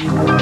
Thank